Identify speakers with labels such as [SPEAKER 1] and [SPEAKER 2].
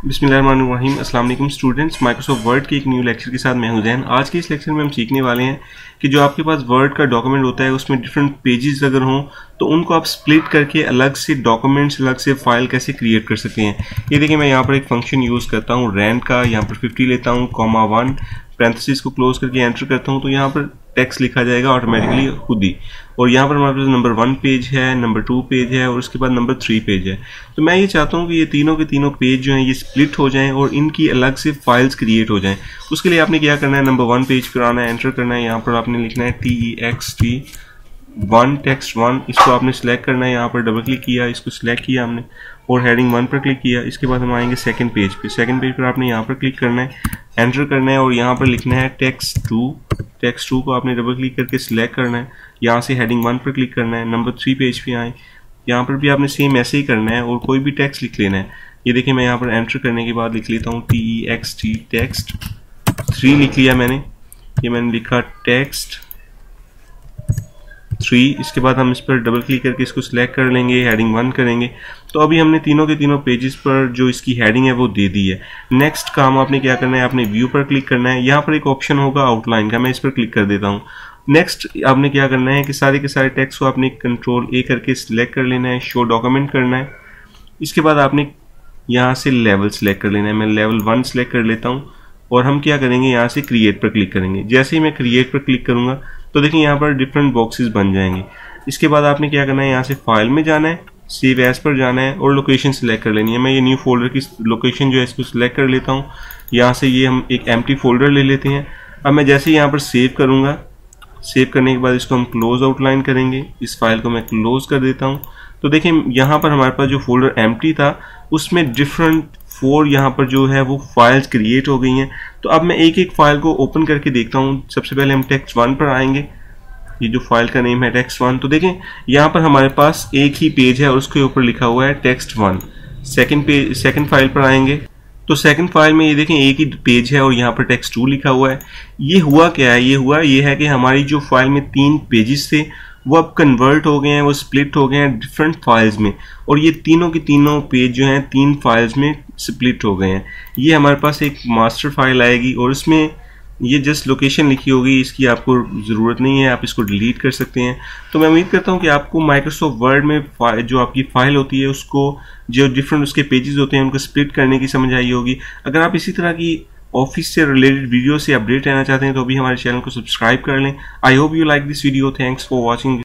[SPEAKER 1] अस्सलाम students, Microsoft word के एक न्यू लेक्चर के साथ मैं हूँ जैन। आज के इस लेक्चर में हम सीखने वाले हैं कि जो आपके पास वर्ड का डॉक्यूमेंट होता है, उसमें डिफरेंट पेजेस अगर हों तो उनको आप स्प्लिट करके अलग से डॉक्यूमेंट्स अलग से फ़ाइल कैसे क्रिएट कर सकते हैं। ये देखिए, मैं यहाँ पर एक फ़ंक्शन यूज़ करता हूँ रैंड का। यहाँ पर फिफ्टी लेता हूँ कॉमा वन पैंथसिस को क्लोज करके एंटर करता हूँ। तो यहाँ पर टेक्स्ट लिखा जाएगा ऑटोमेटिकली खुद ही। और यहाँ पर हमारे पास नंबर वन पेज है नंबर टू पेज है और उसके बाद नंबर थ्री पेज है। तो मैं ये चाहता हूँ कि ये तीनों के तीनों पेज जो हैं, ये स्प्लिट हो जाएँ और इनकी अलग से फाइल्स क्रिएट हो जाएँ। उसके लिए आपने क्या करना है? नंबर वन पेज पर आना है एंटर करना है। यहाँ पर आपने लिखना है T E X T one text one इसको आपने सेलेक्ट करना है। यहाँ पर डबल क्लिक किया, इसको सिलेक्ट किया हमने। और हेडिंग वन पर क्लिक किया, इसके बाद हम आएँगे सेकंड पेज पे। सेकंड पेज पर आपने यहाँ पर क्लिक करना है एंटर करना है और यहाँ पर लिखना है टेक्स्ट टू टेक्स्ट टू को आपने डबल क्लिक करके सिलेक्ट करना है। यहाँ से हेडिंग वन पर क्लिक करना है। नंबर थ्री पेज पे आए। यहाँ पर भी आपने सेम ऐसे ही करना है और कोई भी टेक्स्ट लिख लेना है। ये देखिए मैं यहाँ पर एंटर करने के बाद लिख लेता हूँ T E X T text three लिख लिया मैंने। ये मैंने लिखा टेक्स्ट थ्री इसके बाद हम इस पर डबल क्लिक करके इसको सिलेक्ट कर लेंगे हेडिंग वन करेंगे। तो अभी हमने तीनों के तीनों पेजेस पर जो इसकी हेडिंग है वो दे दी है। नेक्स्ट काम आपने क्या करना है? आपने व्यू पर क्लिक करना है। यहाँ पर एक ऑप्शन होगा आउटलाइन का। मैं इस पर क्लिक कर देता हूँ। नेक्स्ट आपने क्या करना है कि सारे के सारे टेक्स्ट को आपने कंट्रोल ए करके सिलेक्ट कर लेना है शो डॉक्यूमेंट करना है। इसके बाद आपने यहाँ से लेवल सिलेक्ट कर लेना है। मैं लेवल वन सिलेक्ट कर लेता हूँ। और हम क्या करेंगे? यहाँ से क्रिएट पर क्लिक करेंगे। जैसे ही मैं क्रिएट पर क्लिक करूँगा तो देखिए, यहाँ पर डिफरेंट बॉक्सेस बन जाएँगे। इसके बाद आपने क्या करना है, यहाँ से फ़ाइल में जाना है सेव एज पर जाना है और लोकेशन सिलेक्ट कर लेनी है। मैं ये न्यू फोल्डर की लोकेशन जो है, इसको सिलेक्ट कर लेता हूँ। यहाँ से ये हम एक एम फोल्डर ले लेते हैं। अब मैं जैसे यहाँ पर सेव करूँगा सेव करने के बाद इसको हम क्लोज आउटलाइन करेंगे। इस फ़ाइल को मैं क्लोज कर देता हूँ। तो देखिए, यहाँ पर हमारे पास जो फोल्डर एम था, उसमें डिफरेंट फोर यहाँ पर जो है वो फाइल्स क्रिएट हो गई हैं। तो अब मैं एक एक फ़ाइल को ओपन करके देखता हूँ। सबसे पहले हम टेक्स्ट वन पर आएँगे। ये जो फ़ाइल का नेम है टेक्स्ट वन तो देखें, यहाँ पर हमारे पास एक ही पेज है और उसके ऊपर लिखा हुआ है text one second page second file पर आएँगे। तो सेकंड फ़ाइल में ये देखें, एक ही पेज है और यहाँ पर टेक्स्ट टू लिखा हुआ है। ये हुआ क्या है? ये हुआ ये है कि हमारी जो फ़ाइल में तीन पेजेस थे, वो अब कन्वर्ट हो गए हैं, वो स्प्लिट हो गए हैं डिफरेंट फाइल्स में। और ये तीनों के तीनों पेज जो हैं, तीन फाइल्स में स्प्लिट हो गए हैं। ये हमारे पास एक मास्टर फ़ाइल आएगी और इसमें ये जस्ट लोकेशन लिखी होगी, इसकी आपको ज़रूरत नहीं है, आप इसको डिलीट कर सकते हैं। तो मैं उम्मीद करता हूँ कि आपको माइक्रोसॉफ्ट वर्ड में जो आपकी फ़ाइल होती है, उसको, जो डिफरेंट उसके पेजेस होते हैं, उनको स्प्लिट करने की समझ आई होगी। अगर आप इसी तरह की ऑफ़िस से रिलेटेड वीडियो से अपडेट रहना चाहते हैं तो अभी हमारे चैनल को सब्सक्राइब कर लें। I hope you like this video thanks for watching